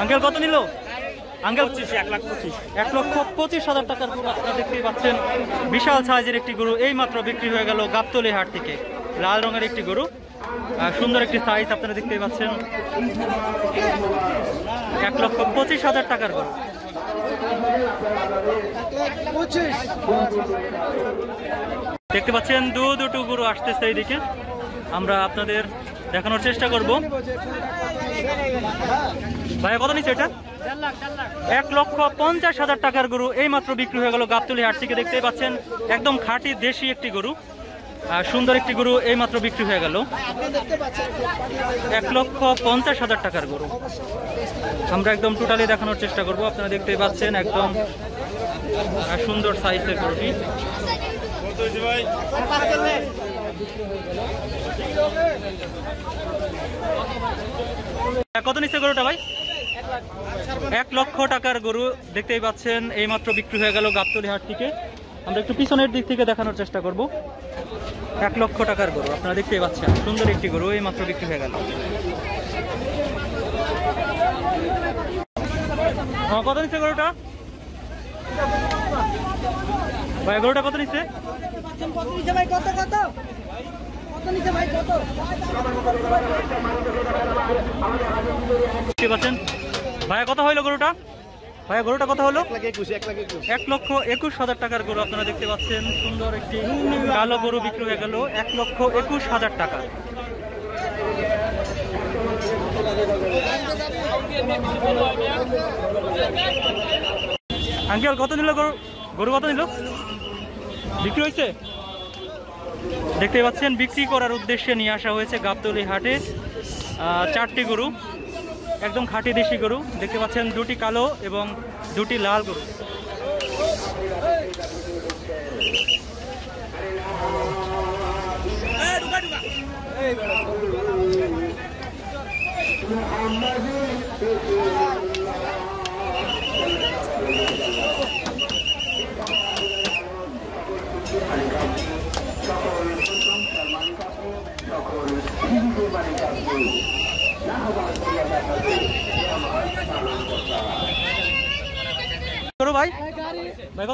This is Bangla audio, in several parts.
আঙ্কেল কত নিল? আঙ্কেল পঁচিশ, এক লাখ পঁচিশ। এক লক্ষ পঁচিশ হাজার টাকার গরু আপনারা দেখতেই পাচ্ছেন। বিশাল সাইজের একটি গরু এই মাত্র বিক্রি হয়ে গেল গাবতলি হাট থেকে। লাল রঙের একটি গরু সুন্দর একটি সাইজ আপনারা দেখতেই পাচ্ছেন। এক লক্ষ পঁচিশ হাজার টাকার গরু। দেখতে পাচ্ছেন, দু, দুটো গরু আসতেছে এইদিকে। আমরা আপনাদের দেখানোর চেষ্টা করব। ভাইয়া কত নিচ্ছে এটা? এক লক্ষ পঞ্চাশ হাজার টাকার গরু। এই মাত্র বিক্রি হয়ে গেল গাবতলি হাট থেকে। দেখতেই পাচ্ছেন, একদম খাঁটি দেশি একটি গরু। সুন্দর একটি গরু এই মাত্র বিক্রি হয়ে গেল। এক লক্ষ পঞ্চাশ হাজার টাকার গরু। আমরা একদম টোটালি দেখানোর চেষ্টা করব। আপনারা দেখতেই পাচ্ছেন, একদম সুন্দর সাইজের গরুটি। কত নিচ্ছে গরুটা ভাই? এক লক্ষ টাকার গরু দেখতেই পাচ্ছেন এই মাত্র বিক্রি হয়ে গেল গাবতলি হাট থেকে। আমরা একটু পিছনের দিক থেকে দেখানোর চেষ্টা করব। এক লক্ষ টাকার গরু আপনারা দেখতেই পাচ্ছেন সুন্দর একটি গরু এই মাত্র বিক্রি হয়ে গেল। হ্যাঁ, কত নিচ্ছে গরুটা? ভাই গরুটা কত নিচ্ছে? দেখতে পাচ্ছেন? ভাইয়া কত হইল গরুটা? ভাইয়া গরুটা কত হলো এক লক্ষ একুশ হাজার টাকার গরু আপনারা দেখতে পাচ্ছেন সুন্দর একটি কালো গরু বিক্রি হয়ে গেল এক লক্ষ একুশ হাজার টাকা। আঙ্কেল কত নিল গরু? গরু কত নিল? বিক্রি হয়েছে? দেখতে পাচ্ছেন বিক্রি করার উদ্দেশ্যে নিয়ে আসা হয়েছে গাবতলি হাটে চারটি গরু। একদম খাঁটি দেশি গরু। দেখতে পাচ্ছেন দুটি কালো এবং দুটি লাল গরু। গরু ভাই ভাই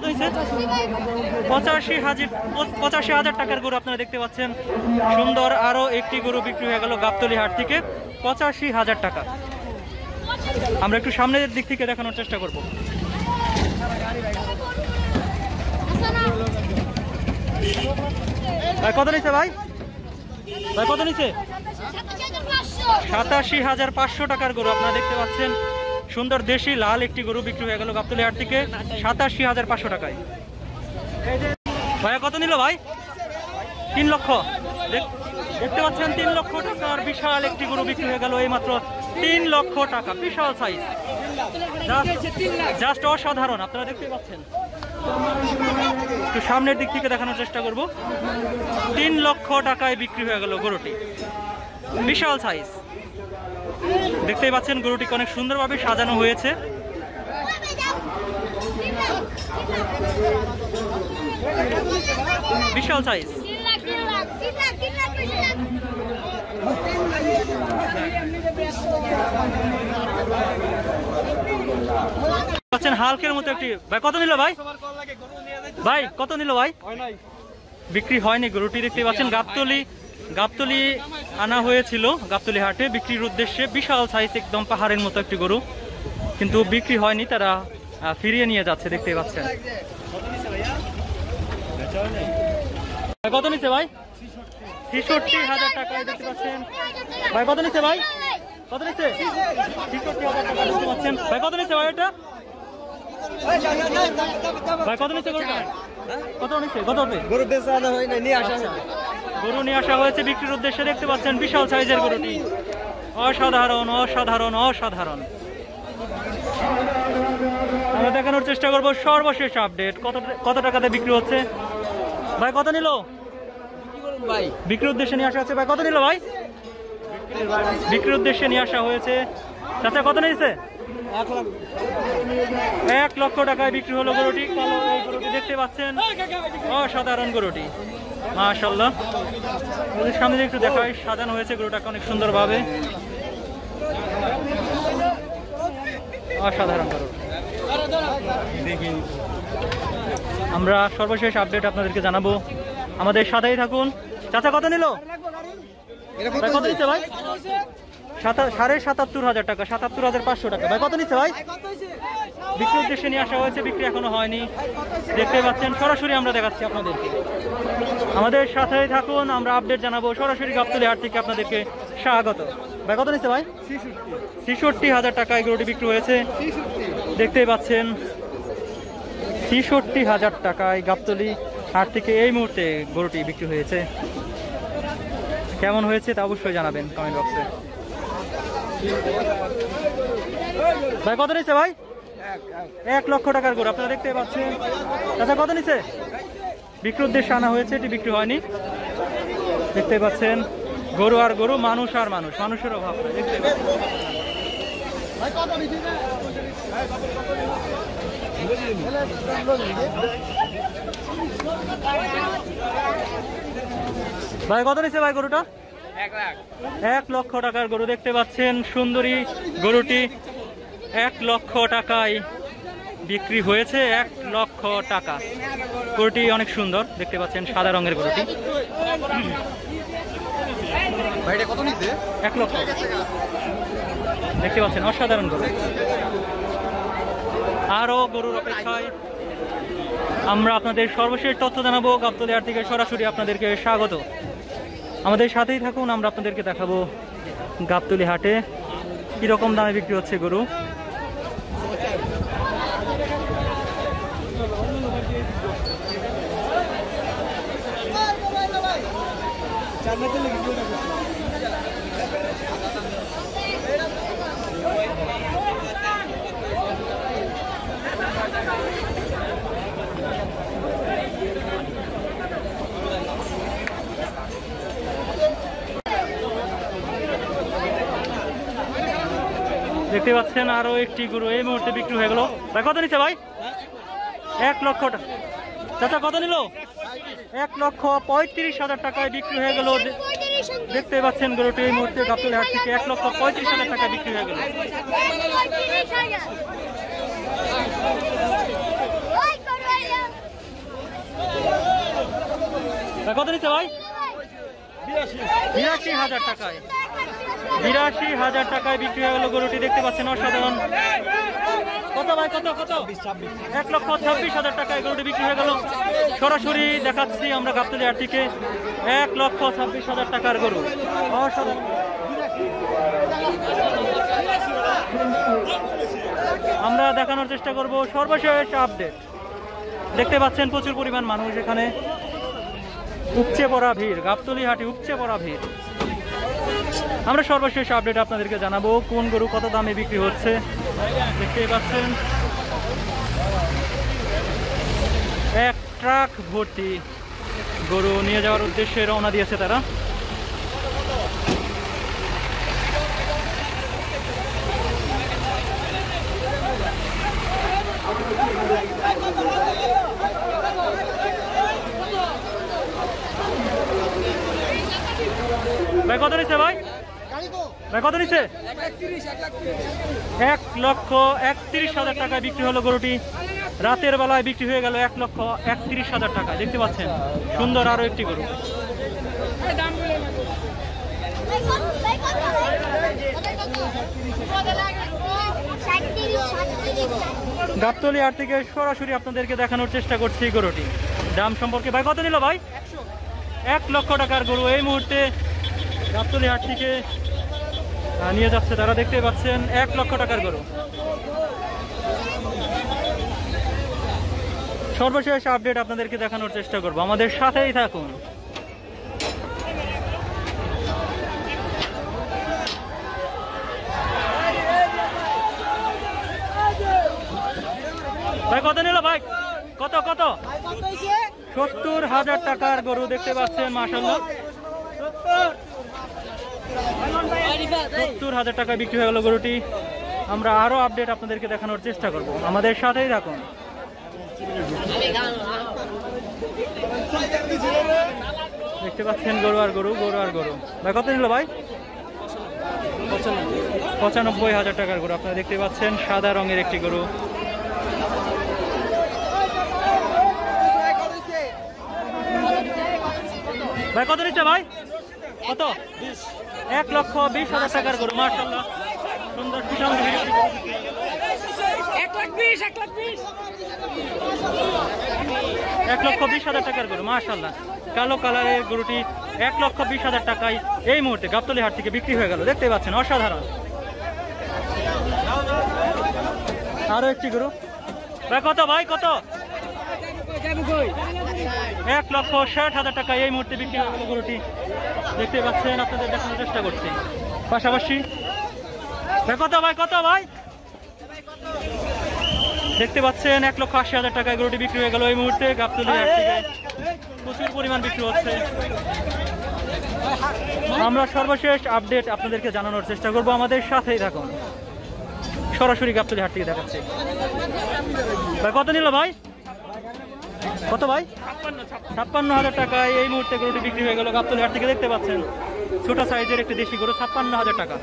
পঁচাশি হাজার পঁচাশি হাজার টাকার গরু আপনারা দেখতে পাচ্ছেন। সুন্দর আরও একটি গরু বিক্রি হয়ে গেল গাবতলি হাট থেকে। পঁচাশি হাজার টাকা। আমরা একটু সামনের দিক থেকে দেখানোর চেষ্টা করব। ভাই, কত নিছে ভাই? ভাই, কত নিছে? সাতাশি হাজার পাঁচশো টাকার গরু আপনারা দেখতে পাচ্ছেন। সুন্দর দেশি লাল একটি গরু বিক্রি হয়ে গেল গাবতলি হাট থেকে সাতাশি হাজার পাঁচশো টাকায়। ভাইয়া, কত নিল ভাই? তিন লক্ষ। দেখতে পাচ্ছেন, তিন লক্ষ টাকার বিশাল একটি গরু বিক্রি হয়ে গেল এই মাত্র তিন লক্ষ টাকা, বিশাল সাইজ জাস্ট অসাধারণ, আপনারা দেখতে পাচ্ছেন। একটু সামনের দিক থেকে দেখানোর চেষ্টা করব। তিন লক্ষ টাকায় বিক্রি হয়ে গেল গরুটি। বিশাল সাইজ দেখতেই পাচ্ছেন গরুটিকে অনেক সুন্দরভাবে সাজানো হয়েছে। বিশাল সাইজ পাচ্ছেন হালকের মতো একটি ভাই কত নিল ভাই? ভাই কত নিল ভাই? বিক্রি হয়নি গরুটি দেখতে পাচ্ছেন গাবতলি গাবতলি আনা হয়েছিল, গাবতলি হাটে। বিক্রির উদ্দেশ্যে বিশাল সাইজ একদম পাহাড়ের মতো একটি গরু। কিন্তু বিক্রি হয়নি, তারা ফিরিয়ে নিয়ে যাচ্ছে, দেখতে পাচ্ছেন। কত নিচ্ছে ভাই? ছেষট্টি হাজার দেখতে পাচ্ছেন। ভাই, কত নিচ্ছে ভাই? কত নিচ্ছে? হাজার টাকা, দেখতে পাচ্ছেন। ভাই, কত নিচ্ছে ভাই এটা? ভাই, কত নিচ্ছে কত নিচ্ছে? কত গরু বেচা হয় নিয়ে আসা গরু নিয়ে আসা হয়েছে বিক্রির উদ্দেশ্যে দেখতে পাচ্ছেন বিশাল সাইজের গরুটি। অসাধারণ অসাধারণ অসাধারণ। আমরা দেখানোর চেষ্টা করব সর্বশেষ আপডেট কত কত টাকাতে বিক্রি হচ্ছে? ভাই কত নিল? ভাই। বিক্রির উদ্দেশ্যে নিয়ে আসা হচ্ছে। ভাই কত নিল ভাই? বিক্রির উদ্দেশ্যে নিয়ে আসা হয়েছে। চাচা কত নিয়েছে? এক লক্ষ টাকায় বিক্রি হলো গরুটি। কালো এই গরুটি দেখতে পাচ্ছেন। অসাধারণ গরুটি। মাশাল্লাহ সামনে একটু দেখাই। সাজানো হয়েছে গরুটাকে অনেক সুন্দরভাবে। অসাধারণ গরু। আমরা সর্বশেষ আপডেট আপনাদেরকে জানাব। আমাদের সাথেই থাকুন। চাচা কত নিল? কত নিচ্ছে ভাই? সাড়ে সাতাত্তর হাজার টাকা, সাতাত্তর হাজার পাঁচশো টাকা। ভাই, কত নিচ্ছে ভাই? বিক্রির উদ্দেশ্যে নিয়ে আসা হয়েছে, বিক্রি এখনও হয়নি। দেখতে পাচ্ছেন, সরাসরি আমরা দেখাচ্ছি আপনাদেরকে। আমাদের সাথেই থাকুন, আমরা আপডেট জানাব। সরাসরি গাবতলি হাট থেকে আপনাদেরকে স্বাগত। ভাই, কত নিচ্ছে ভাই? ছেষট্টি হাজার টাকায় গরুটি বিক্রি হয়েছে। দেখতেই পাচ্ছেন, ছেষট্টি হাজার টাকায় গাবতলি হাট থেকে এই মুহূর্তে গরুটি বিক্রি হয়েছে। কেমন হয়েছে তা অবশ্যই জানাবেন কমেন্ট বক্সে ভাই, কত নিচ্ছে ভাই? এক লক্ষ টাকার গরু আপনারা দেখতে পাচ্ছেন। আচ্ছা কত নিচ্ছে? বিক্রির উদ্দেশ্যে আনা হয়েছে, এটি বিক্রি হয়নি। দেখতে পাচ্ছেন, গরু আর গরু, মানুষ আর মানুষ, মানুষের অভাব। দেখতে ভাই, কত নিচ্ছে ভাই গরুটা? এক লক্ষ টাকার গরু দেখতে পাচ্ছেন সুন্দরী গরুটি এক লক্ষ টাকায় বিক্রি হয়েছে এক লক্ষ টাকা। গরুটি অনেক সুন্দর দেখতে পাচ্ছেন সাদা রঙের গরুটি। এক লক্ষ। দেখতে পাচ্ছেন অসাধারণ গরু। আরও গরুর অপেক্ষায় আমরা আপনাদের সর্বশেষ তথ্য জানাব। গাবতলিয়ার থেকে সরাসরি আপনাদেরকে স্বাগত। আমাদের সাথেই থাকুন আমরা আপনাদেরকে দেখাবো গাবতলি হাটে কীরকম দামে বিক্রি হচ্ছে গরু। দেখতে পাচ্ছেন আরও একটি গরু এই মুহূর্তে বিক্রি হয়ে গেল। ভাই, কত নিচ্ছে ভাই? এক লক্ষ টাকা চাচা, কত নিল? এক লক্ষ পঁয়ত্রিশ হাজার টাকায় বিক্রি হয়ে গেল। দেখতে পাচ্ছেন গরুটি এই মুহূর্তে গাবতলি হাট থেকে এক লক্ষ পঁয়ত্রিশ হাজার টাকা বিক্রি হয়ে গেল। কত নিচ্ছে ভাই? বিরাশি হাজার টাকায়। বিরাশি হাজার টাকায় বিক্রি হয়ে গেল গরুটি, দেখতে পাচ্ছেন অসাধারণ। কত ভাই, কত কত? এক লক্ষ ছাব্বিশ হাজার টাকায় গরুটি বিক্রি হয়ে গেল। সরাসরি দেখাচ্ছি আমরা গাবতলি হাট থেকে এক লক্ষ ছাব্বিশ হাজার টাকার গরু। অসাধারণ। আমরা দেখানোর চেষ্টা করব সর্বশেষ আপডেট দেখতে পাচ্ছেন প্রচুর পরিমাণ মানুষ এখানে। উপচে পড়া ভিড়, গাবতলি হাটে উপচে পড়া ভিড়। আমরা সর্বশেষ আপডেট আপনাদেরকে জানাব, কোন গরু কত দামে বিক্রি হচ্ছে। দেখতেই পাচ্ছেন। এক ট্রাক ভর্তি গরু নিয়ে যাওয়ার উদ্দেশ্যে রওনা দিয়েছে তারা। ভাই, কত নিচ্ছে ভাই? ভাই, কত নিচ্ছে এক লক্ষ একত্রিশ হাজার টাকায় বিক্রি হলো গরুটি। রাতের বেলায় বিক্রি হয়ে গেল এক লক্ষ একত্রিশ হাজার টাকা। দেখতে পাচ্ছেন, সুন্দর আরও একটি গরু। গাবতলি হাট থেকে সরাসরি আপনাদেরকে দেখানোর চেষ্টা করছি গরুটি। দাম সম্পর্কে ভাই, কত নিল ভাই? এক লক্ষ টাকার গরু এই মুহূর্তে গাবতলি হাট থেকে নিয়ে যাচ্ছে। তারা দেখতে পাচ্ছেন, এক লক্ষ টাকার গরু। সর্বশেষ আপডেট আপনাদেরকে দেখানোর চেষ্টা করব। আমাদের সাথেই থাকুন। ভাই, কত নিল ভাই? কত কত? সত্তর হাজার টাকার গরু দেখতে পাচ্ছেন মাসাল্লাহ সত্তর হাজার টাকা বিক্রি হয়ে গেল গরুটি। আমরা আরও আপডেট আপনাদেরকে দেখানোর চেষ্টা করব। আমাদের সাথেই থাকুন। দেখতে পাচ্ছেন গরু আর গরু গরু আর গরু। ভাই, কত নিল ভাই? পঁচানব্বই হাজার টাকার গরু। আপনারা দেখতে পাচ্ছেন সাদা রঙের একটি গরু। ভাই, কত নিচ্ছে ভাই? কত? এক লক্ষ বিশ হাজার টাকার গরু মার্শাল্লাহ সুন্দর সুঠাম এক লক্ষ বিশ হাজার টাকার গরু মার্শাল্লাহ কালো কালারের গরুটি এক লক্ষ বিশ হাজার টাকায় এই মুহূর্তে গাবতলি হাট থেকে বিক্রি হয়ে গেল। দেখতে পাচ্ছেন অসাধারণ। আরও একটি গরু। ভাই কত ভাই কত? এক লক্ষ ষাট হাজার টাকা এই মুহূর্তে বিক্রি হয়ে গেল গরুটি। দেখতে পাচ্ছেন, আপনাদের দেখানোর চেষ্টা করছি। পাশাপাশি কত ভাই কত ভাই? দেখতে পাচ্ছেন, এক লক্ষ আশি হাজার টাকায় গরুটি বিক্রি হয়ে গেল এই মুহূর্তে। গাবতলি প্রচুর পরিমাণ বিক্রি হচ্ছে। আমরা সর্বশেষ আপডেট আপনাদেরকে জানানোর চেষ্টা করব। আমাদের সাথেই থাকুন। সরাসরি গাবতলি হাট থেকে দেখাচ্ছি। ভাই, কত নিল ভাই? কত ভাই? ছাপ্পান্ন হাজার টাকায় এই মুহূর্তে গরুটি বিক্রি হয়ে গেল। গাবতলি হাট থেকে দেখতে পাচ্ছেন, ছোটা সাইজের একটি দেশি গরু, ছাপ্পান্ন হাজার টাকা।